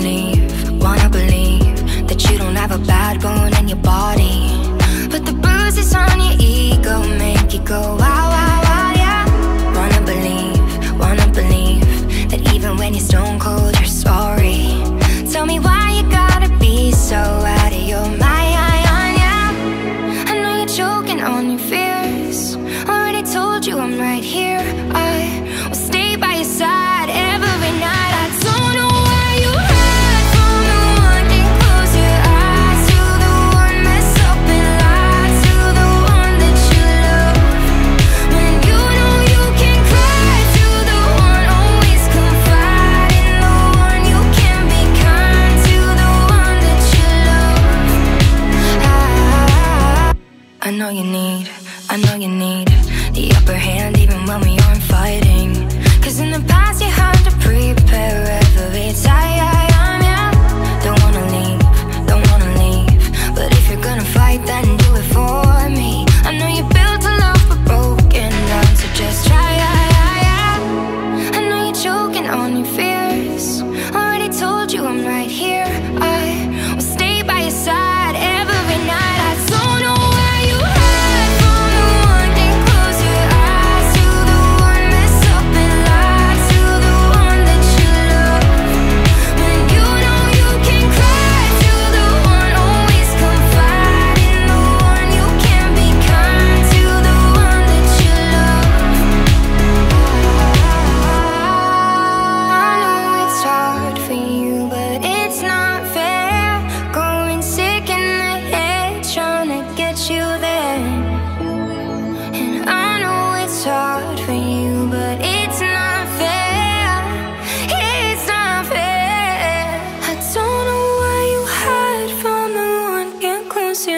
believe, wanna believe that you don't have a bad bone in your body. But the bruises on your ego make you go out. I know you need, I know you need the upper hand even when we aren't fighting.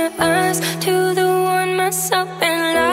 your eyes to the one myself and I